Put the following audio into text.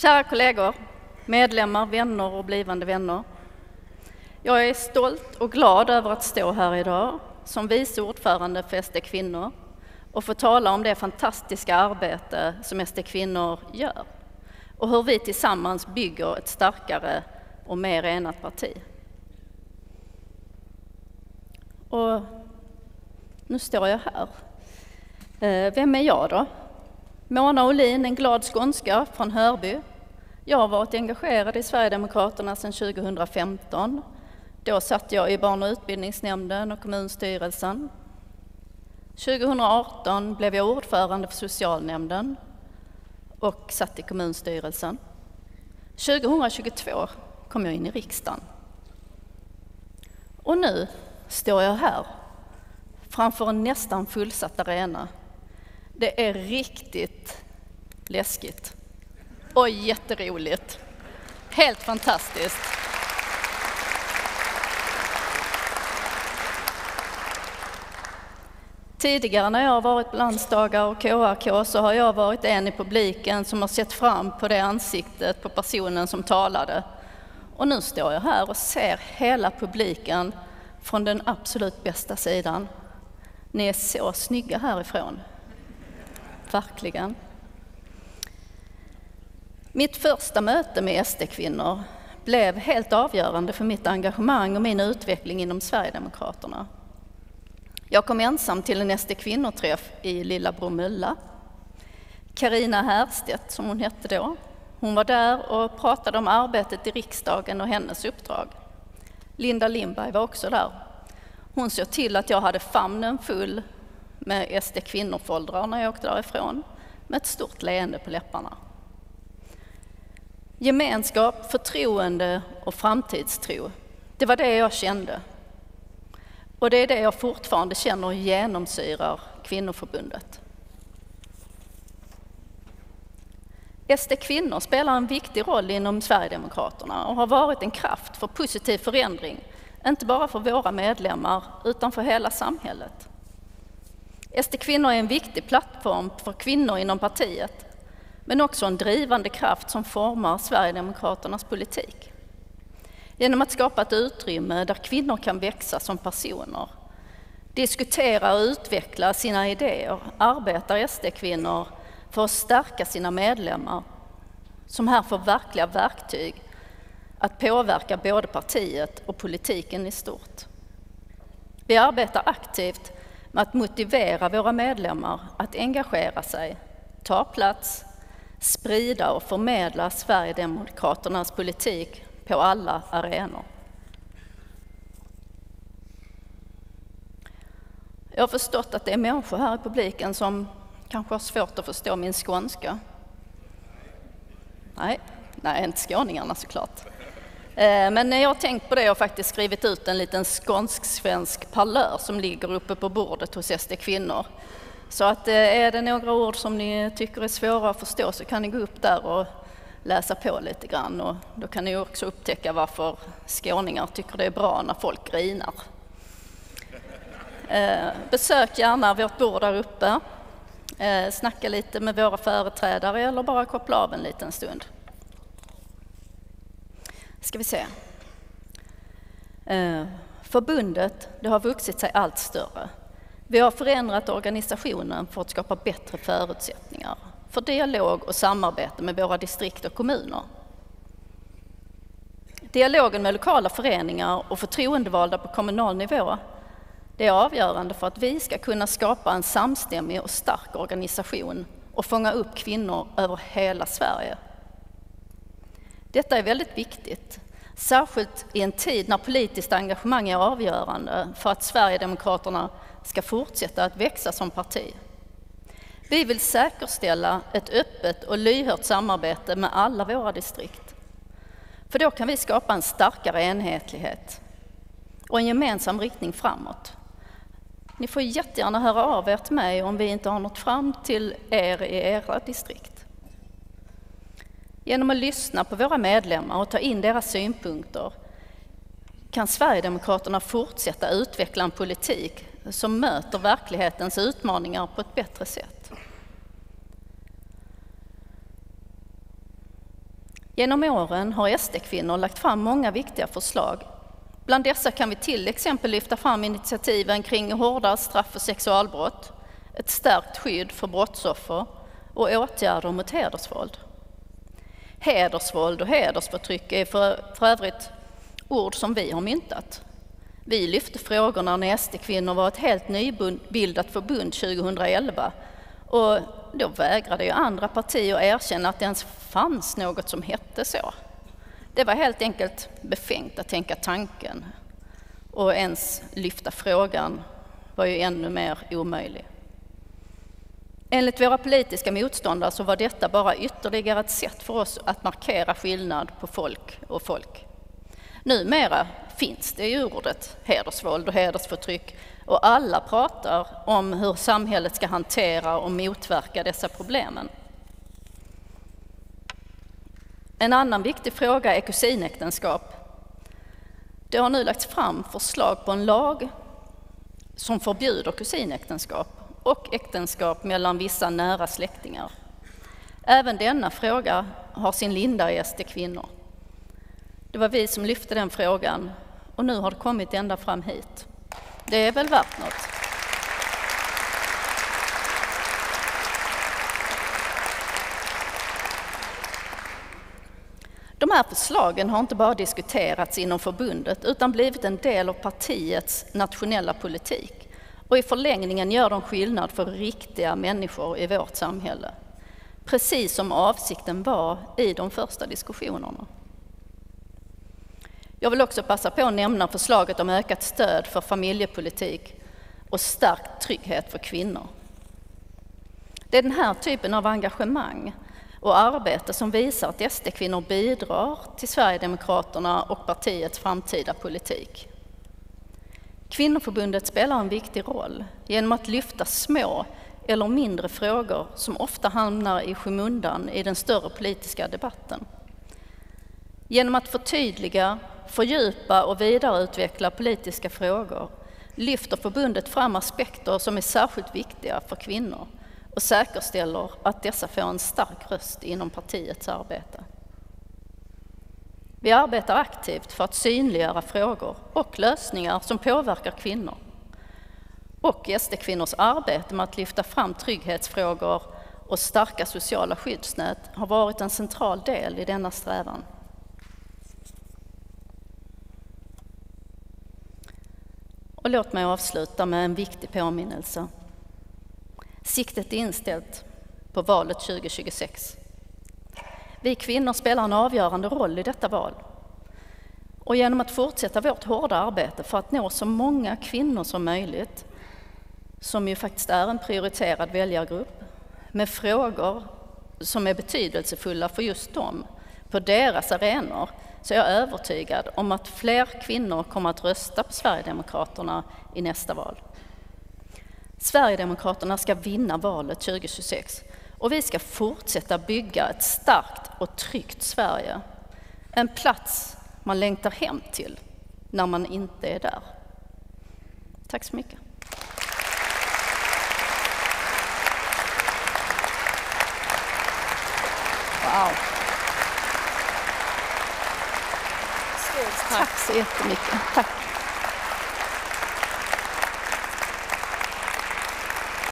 Kära kollegor, medlemmar, vänner och blivande vänner. Jag är stolt och glad över att stå här idag som vice ordförande för SD Kvinnor och få tala om det fantastiska arbete som SD Kvinnor gör och hur vi tillsammans bygger ett starkare och mer enat parti. Och nu står jag här. Eh, vem är jag då? Mona Olin, en glad skånska från Hörby. Jag har varit engagerad i Sverigedemokraterna sedan 2015. Då satt jag i barn och utbildningsnämnden och kommunstyrelsen. 2018 blev jag ordförande för socialnämnden och satt i kommunstyrelsen. 2022 kom jag in i riksdagen. Och nu står jag här framför en nästan fullsatt arena. Det är riktigt läskigt och jätteroligt. Helt fantastiskt. Tidigare när jag har varit på landsdagar och KRK så har jag varit en i publiken som har sett fram på det ansiktet på personen som talade. Och nu står jag här och ser hela publiken från den absolut bästa sidan. Ni är så snygga härifrån. Verkligen. Mitt första möte med SD-kvinnor blev helt avgörande för mitt engagemang och min utveckling inom Sverigedemokraterna. Jag kom ensam till en SD kvinnoträff i Lilla Bromölla. Karina Härstedt, som hon hette då, hon var där och pratade om arbetet i riksdagen och hennes uppdrag. Linda Lindberg var också där. Hon såg till att jag hade famnen full med SD kvinnofoldrar när jag åkte därifrån med ett stort leende på läpparna. Gemenskap, förtroende och framtidstro, det var det jag kände och det är det jag fortfarande känner genomsyrar kvinnoförbundet. SD Kvinnor spelar en viktig roll inom Sverigedemokraterna och har varit en kraft för positiv förändring, inte bara för våra medlemmar utan för hela samhället. SD Kvinnor är en viktig plattform för kvinnor inom partiet, men också en drivande kraft som formar Sverigedemokraternas politik. Genom att skapa ett utrymme där kvinnor kan växa som personer, diskutera och utveckla sina idéer arbetar SD-kvinnor för att stärka sina medlemmar som här får verkliga verktyg att påverka både partiet och politiken i stort. Vi arbetar aktivt med att motivera våra medlemmar att engagera sig, ta plats, sprida och förmedla Sverigedemokraternas politik på alla arenor. Jag har förstått att det är människor här i publiken som kanske har svårt att förstå min skånska. Nej, nej inte skåningarna såklart. Eh, men när jag har tänkt på det har jag faktiskt skrivit ut en liten skånsk-svensk parlör som ligger uppe på bordet hos SD Kvinnor. Så att eh, är det några ord som ni tycker är svåra att förstå så kan ni gå upp där och läsa på lite grann och då kan ni också upptäcka varför skåningar tycker det är bra när folk grinar. Eh, besök gärna vårt bord där uppe. Eh, snacka lite med våra företrädare eller bara koppla av en liten stund. Ska vi se. Förbundet det har vuxit sig allt större. Vi har förändrat organisationen för att skapa bättre förutsättningar för dialog och samarbete med våra distrikt och kommuner. Dialogen med lokala föreningar och förtroendevalda på kommunal nivå det är avgörande för att vi ska kunna skapa en samstämmig och stark organisation och fånga upp kvinnor över hela Sverige. Detta är väldigt viktigt, särskilt i en tid när politiskt engagemang är avgörande för att Sverigedemokraterna ska fortsätta att växa som parti. Vi vill säkerställa ett öppet och lyhört samarbete med alla våra distrikt. För då kan vi skapa en starkare enhetlighet och en gemensam riktning framåt. Ni får jättegärna höra av er till mig om vi inte har nått fram till er i era distrikt. Genom att lyssna på våra medlemmar och ta in deras synpunkter kan Sverigedemokraterna fortsätta utveckla en politik som möter verklighetens utmaningar på ett bättre sätt. Genom åren har SD-kvinnor lagt fram många viktiga förslag. Bland dessa kan vi till exempel lyfta fram initiativen kring hårdare straff för sexualbrott, ett stärkt skydd för brottsoffer och åtgärder mot hedersvåld. Hedersvåld och hedersförtryck är för, för övrigt ord som vi har myntat. Vi lyfte frågorna när SD-kvinnor var ett helt nybildat förbund 2011 och då vägrade ju andra partier erkänna att det ens fanns något som hette så. Det var helt enkelt befängt att tänka tanken och ens lyfta frågan var ju ännu mer omöjlig. Enligt våra politiska motståndare så var detta bara ytterligare ett sätt för oss att markera skillnad på folk och folk. Numera finns det i ordet hedersvåld och hedersförtryck och alla pratar om hur samhället ska hantera och motverka dessa problemen. En annan viktig fråga är kusinäktenskap. Det har nu lagts fram förslag på en lag som förbjuder kusinäktenskap och äktenskap mellan vissa nära släktingar. Även denna fråga har sin linda i SD Kvinnor. Det var vi som lyfte den frågan och nu har det kommit ända fram hit. Det är väl värt något. De här förslagen har inte bara diskuterats inom förbundet utan blivit en del av partiets nationella politik. Och i förlängningen gör de skillnad för riktiga människor i vårt samhälle. Precis som avsikten var i de första diskussionerna. Jag vill också passa på att nämna förslaget om ökat stöd för familjepolitik och stärkt trygghet för kvinnor. Det är den här typen av engagemang och arbete som visar att SD-kvinnor bidrar till Sverigedemokraterna och partiets framtida politik. Kvinnoförbundet spelar en viktig roll genom att lyfta små eller mindre frågor som ofta hamnar i skymundan i den större politiska debatten. Genom att förtydliga fördjupa och vidareutveckla politiska frågor lyfter förbundet fram aspekter som är särskilt viktiga för kvinnor och säkerställer att dessa får en stark röst inom partiets arbete. Vi arbetar aktivt för att synliggöra frågor och lösningar som påverkar kvinnor. Och SD-kvinnors arbete med att lyfta fram trygghetsfrågor och starka sociala skyddsnät har varit en central del i denna strävan. Och låt mig avsluta med en viktig påminnelse. Siktet är inställt på valet 2026. Vi kvinnor spelar en avgörande roll i detta val. Och genom att fortsätta vårt hårda arbete för att nå så många kvinnor som möjligt, som ju faktiskt är en prioriterad väljargrupp, med frågor som är betydelsefulla för just dem, på deras arenor, så är jag övertygad om att fler kvinnor kommer att rösta på Sverigedemokraterna i nästa val. Sverigedemokraterna ska vinna valet 2026 och vi ska fortsätta bygga ett starkt och tryggt Sverige. En plats man längtar hem till när man inte är där. Tack så mycket. Wow. Tack så jättemycket. Tack.